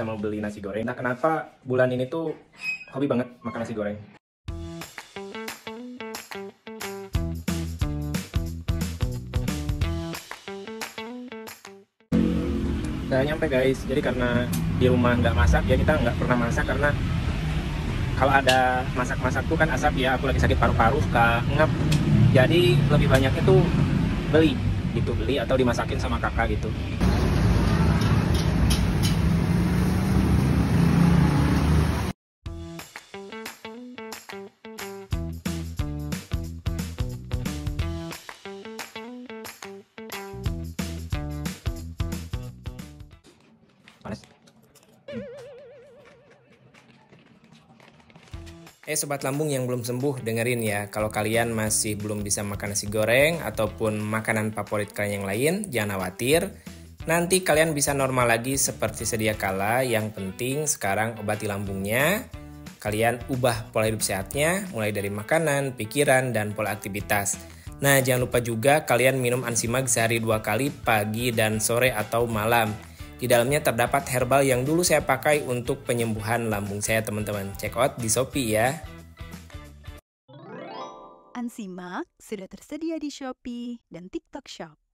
kita mau beli nasi goreng. Nah kenapa bulan ini tuh hobi banget makan nasi goreng? Udah nyampe guys, jadi karena di rumah nggak masak ya kita nggak pernah masak karena kalau ada masak-masak tuh kan asap ya aku lagi sakit paru-paru suka ngap jadi lebih banyak itu beli gitu beli atau dimasakin sama kakak gitu panas. Eh sobat lambung yang belum sembuh dengerin ya. Kalau kalian masih belum bisa makan nasi goreng Ataupun makanan favorit kalian yang lain Jangan khawatir. Nanti kalian bisa normal lagi seperti sedia kala. Yang penting sekarang obati lambungnya. Kalian ubah pola hidup sehatnya Mulai dari makanan, pikiran, dan pola aktivitas. Nah jangan lupa juga kalian minum ansimag sehari dua kali Pagi dan sore atau malam di dalamnya terdapat herbal yang dulu saya pakai untuk penyembuhan lambung saya teman-teman. Check out di Shopee ya. Ansimak sudah tersedia di Shopee dan TikTok Shop.